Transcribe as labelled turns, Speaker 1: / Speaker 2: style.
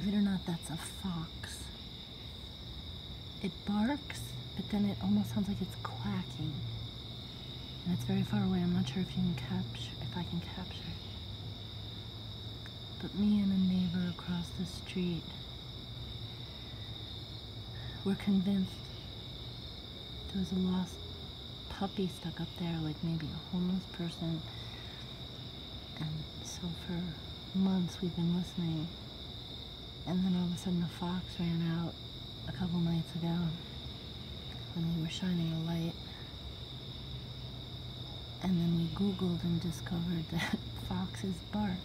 Speaker 1: thought that's a fox. It barks, but then it almost sounds like it's quacking. And it's very far away. I'm not sure if you can capture if I can capture it. But me and a neighbor across the street were convinced there was a lost puppy stuck up there, like maybe a homeless person. And so for months we've been listening. And then all of a sudden a fox ran out a couple nights ago when we were shining a light. And then we Googled and discovered that foxes bark.